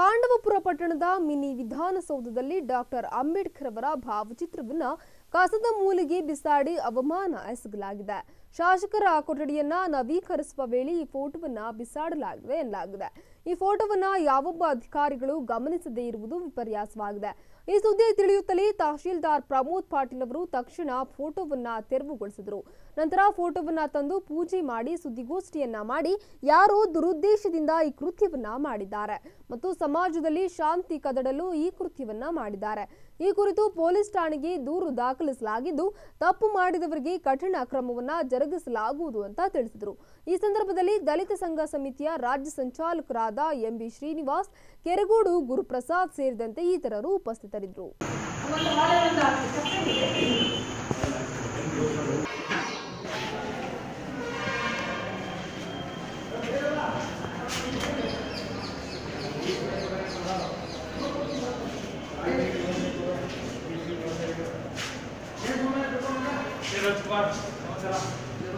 ಪಾಂಡವಪುರ ಪಟ್ಟಣದ ಮಿನಿ ವಿಧಾನಸೌಧದಲ್ಲಿ ಡಾಕ್ಟರ್ ಅಂಬೇಡ್ಕರ್ ಅವರ ಭಾವಚಿತ್ರವನ್ನು ಕಸದ ಮೂಲಿಗೆ ಬಿಸಾಡಿ ಅವಮಾನ ಎಸಗಲಾಗಿದೆ. ಶಾಸಕರ ಕೊಠಡಿಯನ್ನ ನವೀಕರಿಸುವ ವೇಳೆ ಈ ಫೋಟೋವನ್ನ ಬಿಸಾಡಲಾಗಿದೆ ಎನ್ನಲಾಗಿದೆ. ಈ ಫೋಟೋವನ್ನ ಯಾವೊಬ್ಬ ಅಧಿಕಾರಿಗಳು ಗಮನಿಸದೇ ಇರುವುದು ವಿಪರ್ಯಾಸವಾಗಿದೆ. ಈ ಸುದ್ದಿ ತಿಳಿಯುತ್ತಲೇ ತಹಶೀಲ್ದಾರ್ ಪ್ರಮೋದ್ ಪಾಟೀಲ್ ಅವರು ತಕ್ಷಣ ಫೋಟೋವನ್ನ ತೆರವುಗೊಳಿಸಿದರು. ನಂತರ ಫೋಟೋವನ್ನ ತಂದು ಪೂಜೆ ಮಾಡಿ ಸುದ್ದಿಗೋಷ್ಠಿಯನ್ನ ಮಾಡಿ ಯಾರೋ ದುರುದ್ದೇಶದಿಂದ ಈ ಕೃತ್ಯವನ್ನ ಮಾಡಿದ್ದಾರೆ ಮತ್ತು ಸಮಾಜದಲ್ಲಿ ಶಾಂತಿ ಕದಡಲು ಈ ಕೃತ್ಯವನ್ನ ಮಾಡಿದ್ದಾರೆ. ಈ ಕುರಿತು ಪೊಲೀಸ್ ಠಾಣೆಗೆ ದೂರು ದಾಖಲಿಸಲಾಗಿದ್ದು, ತಪ್ಪು ಮಾಡಿದವರಿಗೆ ಕಠಿಣ ಕ್ರಮವನ್ನ ಜರುಗಿಸಲಾಗುವುದು ಅಂತ ತಿಳಿಸಿದರು. ಈ ಸಂದರ್ಭದಲ್ಲಿ ದಲಿತ ಸಂಘ ಸಮಿತಿಯ ರಾಜ್ಯ ಸಂಚಾಲಕರಾದ ಎಂಬಿ ಶ್ರೀನಿವಾಸ್, ಕೆರಗೋಡು ಗುರುಪ್ರಸಾದ್ ಸೇರಿದಂತೆ ಇತರರು ಉಪಸ್ಥಿತರಿದ್ದರು.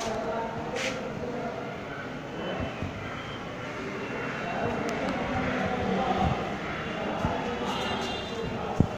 いいね。